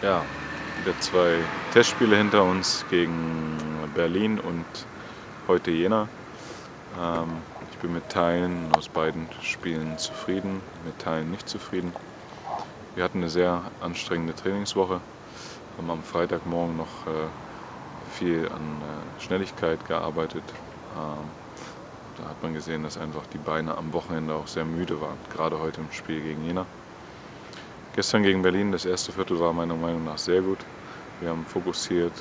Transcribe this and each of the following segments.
Ja, wieder zwei Testspiele hinter uns gegen Berlin und heute Jena. Ähm, ich bin mit Teilen aus beiden Spielen zufrieden, mit Teilen nicht zufrieden. Wir hatten eine sehr anstrengende Trainingswoche, haben am Freitagmorgen noch äh, viel an äh, Schnelligkeit gearbeitet. Ähm, da hat man gesehen, dass einfach die Beine am Wochenende auch sehr müde waren, gerade heute im Spiel gegen Jena. Gestern gegen Berlin, das erste Viertel war meiner Meinung nach sehr gut. Wir haben fokussiert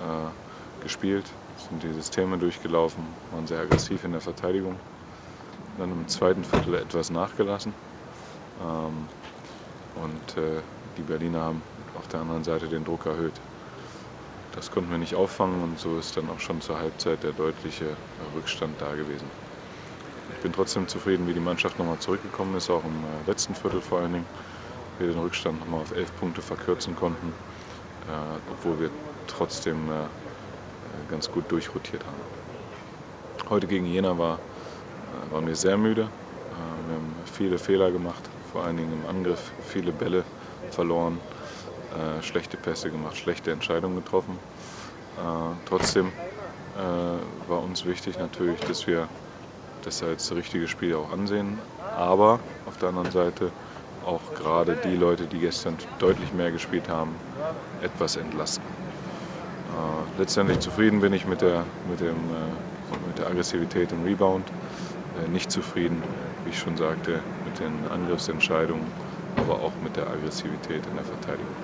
äh, gespielt, sind die Systeme durchgelaufen, waren sehr aggressiv in der Verteidigung. Dann im zweiten Viertel etwas nachgelassen. Ähm, und äh, die Berliner haben auf der anderen Seite den Druck erhöht. Das konnten wir nicht auffangen und so ist dann auch schon zur Halbzeit der deutliche Rückstand da gewesen. Ich bin trotzdem zufrieden, wie die Mannschaft nochmal zurückgekommen ist, auch im äh, letzten Viertel vor allen Dingen. Wir den Rückstand nochmal auf elf Punkte verkürzen konnten, äh, obwohl wir trotzdem äh, ganz gut durchrotiert haben. Heute gegen Jena war, waren wir sehr müde. Wir haben viele Fehler gemacht, vor allen Dingen im Angriff, viele Bälle verloren, schlechte Pässe gemacht, schlechte Entscheidungen getroffen. trotzdem war uns wichtig natürlich, dass wir das als richtige Spiel auch ansehen. Aber auf der anderen Seite auch gerade die Leute, die gestern deutlich mehr gespielt haben, etwas entlasten. Äh, letztendlich zufrieden bin ich mit der, mit dem, äh, mit der Aggressivität im Rebound. Äh, nicht zufrieden, wie ich schon sagte, mit den Angriffsentscheidungen, aber auch mit der Aggressivität in der Verteidigung.